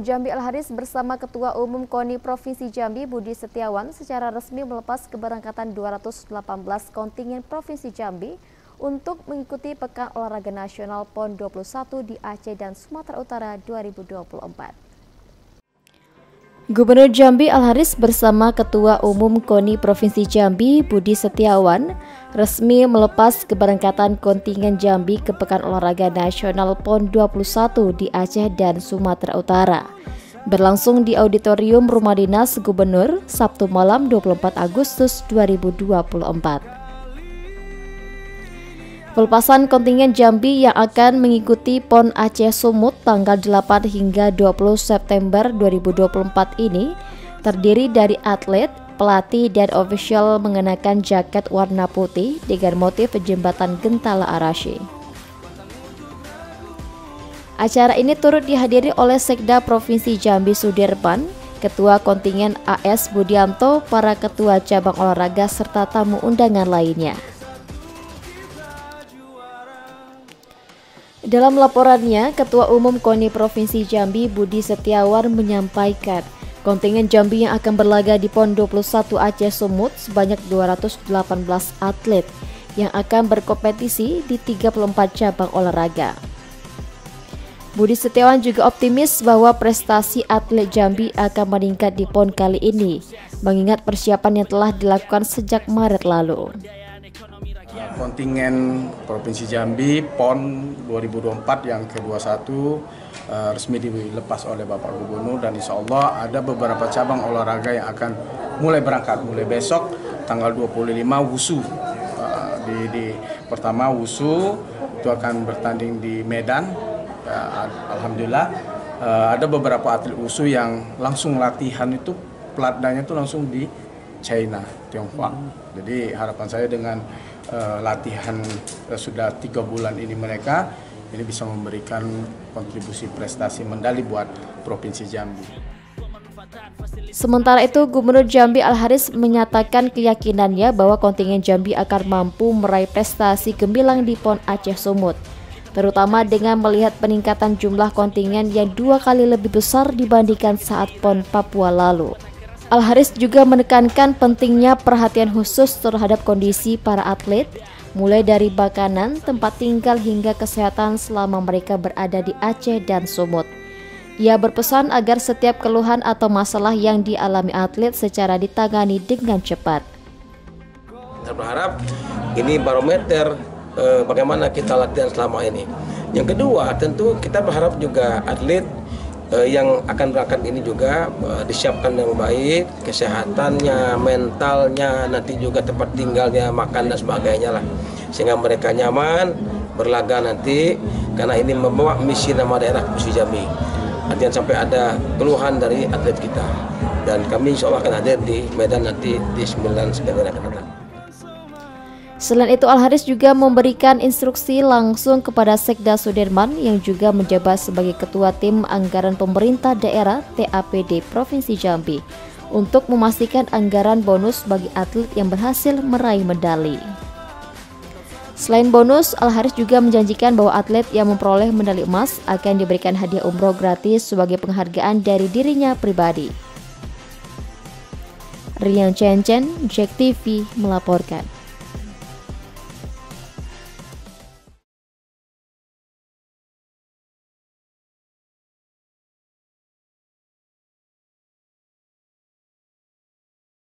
Jambi Al-Haris bersama Ketua Umum KONI Provinsi Jambi Budi Setiawan secara resmi melepas keberangkatan 218 kontingen Provinsi Jambi untuk mengikuti Pekan Olahraga Nasional PON 21 di Aceh dan Sumatera Utara 2024. Gubernur Jambi Al-Haris bersama Ketua Umum KONI Provinsi Jambi Budi Setiawan resmi melepas keberangkatan kontingen Jambi ke Pekan Olahraga Nasional PON 21 di Aceh dan Sumatera Utara. Berlangsung di Auditorium Rumah Dinas Gubernur Sabtu malam 24 Agustus 2024. Pelepasan kontingen Jambi yang akan mengikuti PON Aceh Sumut tanggal 8 hingga 20 September 2024 ini terdiri dari atlet, pelatih, dan official mengenakan jaket warna putih dengan motif jembatan Gentala Arashi. Acara ini turut dihadiri oleh Sekda Provinsi Jambi Sudirman, Ketua Kontingen AS Budianto, para ketua cabang olahraga serta tamu undangan lainnya. Dalam laporannya, Ketua Umum KONI Provinsi Jambi Budi Setiawan menyampaikan kontingen Jambi yang akan berlaga di PON 21 Aceh Sumut sebanyak 218 atlet yang akan berkompetisi di 34 cabang olahraga. Budi Setiawan juga optimis bahwa prestasi atlet Jambi akan meningkat di PON kali ini, mengingat persiapan yang telah dilakukan sejak Maret lalu kontingen Provinsi Jambi PON 2024 yang ke-21 uh, resmi dilepas oleh Bapak Gubernur dan insya Allah ada beberapa cabang olahraga yang akan mulai berangkat. Mulai besok tanggal 25 WUSU. Uh, di, di pertama WUSU itu akan bertanding di Medan. Uh, Alhamdulillah. Ada beberapa atlet WUSU yang langsung latihan itu pelatnanya itu langsung di China Tiongkok jadi harapan saya dengan uh, latihan uh, sudah tiga bulan ini mereka ini bisa memberikan kontribusi prestasi medali buat Provinsi Jambi. Sementara itu, Gubernur Jambi Al-Haris menyatakan keyakinannya bahwa kontingen Jambi akan mampu meraih prestasi gemilang di PON Aceh Sumut, terutama dengan melihat peningkatan jumlah kontingen yang dua kali lebih besar dibandingkan saat PON Papua lalu. Al-Haris juga menekankan pentingnya perhatian khusus terhadap kondisi para atlet, mulai dari makanan, tempat tinggal hingga kesehatan selama mereka berada di Aceh dan Sumut. Ia berpesan agar setiap keluhan atau masalah yang dialami atlet secara ditangani dengan cepat. Saya berharap ini barometer eh, bagaimana kita latihan selama ini. Yang kedua, tentu kita berharap juga atlet uh, yang akan berangkat ini juga uh, disiapkan dengan baik kesehatannya mentalnya nanti juga tempat tinggalnya makan dan sebagainya lah. Sehingga mereka nyaman berlaga nanti karena ini membawa misi nama daerah Pusi Jambi. Artinya sampai ada keluhan dari atlet kita. Dan kami insya Allah akan hadir di Medan nanti di 9 September akan datang. Selain itu, Al-Haris juga memberikan instruksi langsung kepada Sekda Sudirman yang juga menjabat sebagai Ketua Tim Anggaran Pemerintah Daerah TAPD Provinsi Jambi untuk memastikan anggaran bonus bagi atlet yang berhasil meraih medali. Selain bonus, Al-Haris juga menjanjikan bahwa atlet yang memperoleh medali emas akan diberikan hadiah umroh gratis sebagai penghargaan dari dirinya pribadi. Rian Chen Chen, Jack TV melaporkan.